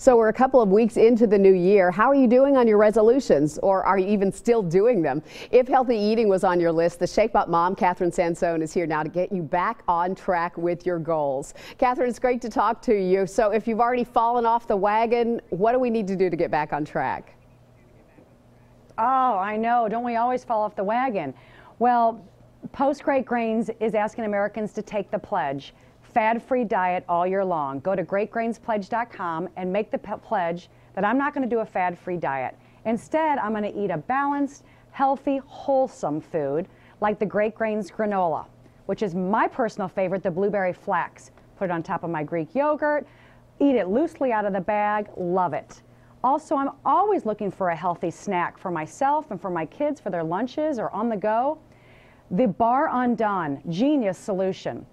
So we're a couple of weeks into the new year. How are you doing on your resolutions or are you even still doing them? If healthy eating was on your list, the Shape Up mom, Kathryn Sansone, is here now to get you back on track with your goals. Kathryn, it's great to talk to you. So if you've already fallen off the wagon, what do we need to do to get back on track? Oh, I know. Don't we always fall off the wagon? Well, Post Great Grains is asking Americans to take the pledge fad-free diet all year long. Go to greatgrainspledge.com and make the pledge that I'm not going to do a fad-free diet. Instead, I'm going to eat a balanced, healthy, wholesome food like the Great Grains granola, which is my personal favorite, the blueberry flax. Put it on top of my Greek yogurt, eat it loosely out of the bag, love it. Also, I'm always looking for a healthy snack for myself and for my kids for their lunches or on the go. The Bar Undone Genius Solution.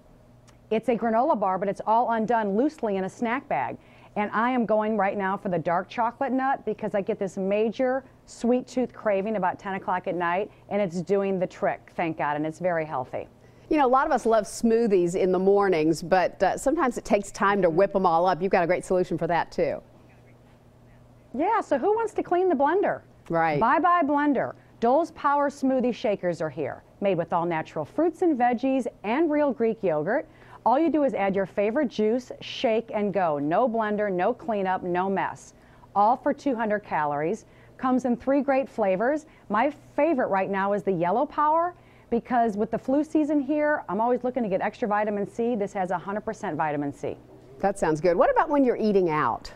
It's a granola bar, but it's all undone loosely in a snack bag. And I am going right now for the dark chocolate nut because I get this major sweet tooth craving about 10 o'clock at night, and it's doing the trick, thank God, and it's very healthy. You know, a lot of us love smoothies in the mornings, but uh, sometimes it takes time to whip them all up. You've got a great solution for that, too. Yeah, so who wants to clean the blender? Right. Bye bye blender. Dole's Power Smoothie Shakers are here, made with all natural fruits and veggies and real Greek yogurt. All you do is add your favorite juice, shake, and go. No blender, no cleanup, no mess. All for 200 calories. Comes in three great flavors. My favorite right now is the Yellow Power because with the flu season here, I'm always looking to get extra vitamin C. This has 100% vitamin C. That sounds good. What about when you're eating out?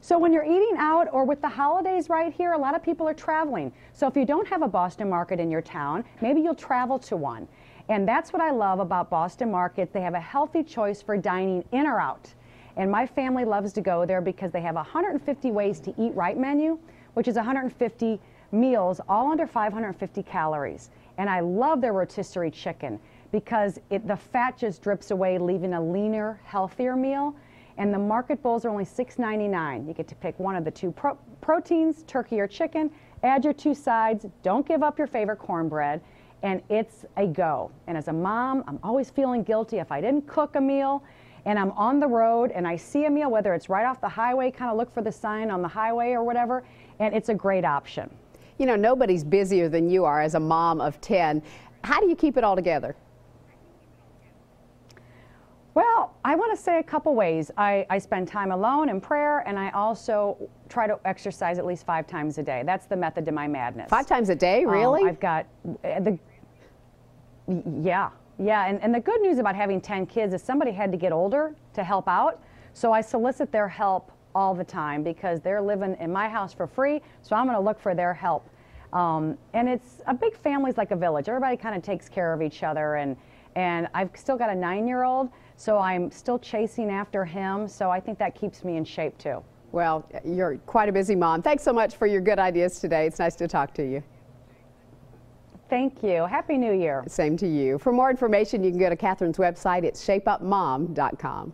So when you're eating out or with the holidays right here, a lot of people are traveling. So if you don't have a Boston market in your town, maybe you'll travel to one. And that's what I love about Boston Market. They have a healthy choice for dining in or out. And my family loves to go there because they have 150 ways to eat right menu, which is 150 meals, all under 550 calories. And I love their rotisserie chicken because it, the fat just drips away, leaving a leaner, healthier meal. And the market bowls are only $6.99. You get to pick one of the two pro proteins, turkey or chicken, add your two sides, don't give up your favorite cornbread, and it's a go. And as a mom, I'm always feeling guilty if I didn't cook a meal and I'm on the road and I see a meal, whether it's right off the highway, kind of look for the sign on the highway or whatever, and it's a great option. You know, nobody's busier than you are as a mom of 10. How do you keep it all together? Well, I want to say a couple ways. I, I spend time alone in prayer, and I also try to exercise at least five times a day. That's the method to my madness. Five times a day, really? Um, I've got uh, the yeah, yeah. And, and the good news about having 10 kids is somebody had to get older to help out. So I solicit their help all the time because they're living in my house for free. So I'm going to look for their help. Um, and it's a big family's like a village. Everybody kind of takes care of each other. And, and I've still got a nine year old, so I'm still chasing after him. So I think that keeps me in shape too. Well, you're quite a busy mom. Thanks so much for your good ideas today. It's nice to talk to you. Thank you. Happy New Year. Same to you. For more information, you can go to Kathryn's website. It's shapeupmom.com.